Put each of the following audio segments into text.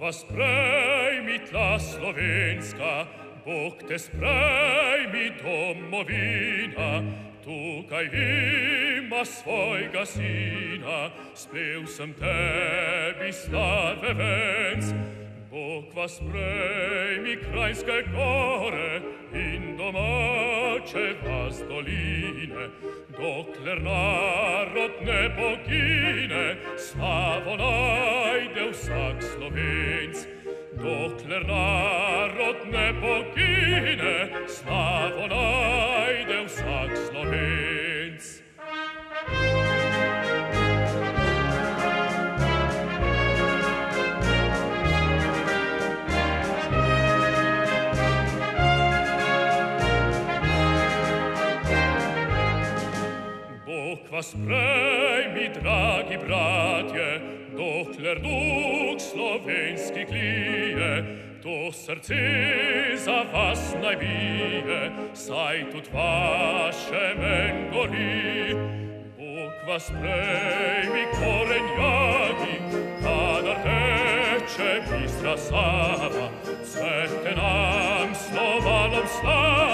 was prejmi la slovenska, Bog te sprejmi domovina, tukaj ima svojga sina, spev sem tebi slave venc. Bog vas prejmi krajske gore in domov, pace vas doline, do clernarot ne pogine, slavonai deus sac slovenc, do clernarot ne pogine, slavonai quas premi, dragi bratje, doch ler duk slovenski klije, to srce za vas najvije, saj tut vaše men gori. Bog vas prejmi korenjaki, kada teče bistra Sava, cvete nam slovanom slavi,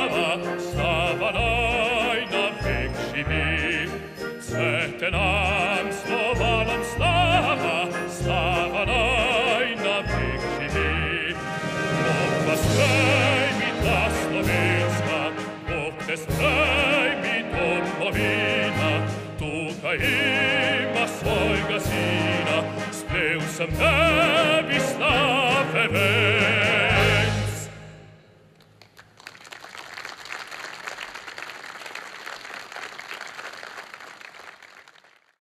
se stai mi domovina, tuca ima svoj gazina, spleu sam tebi slave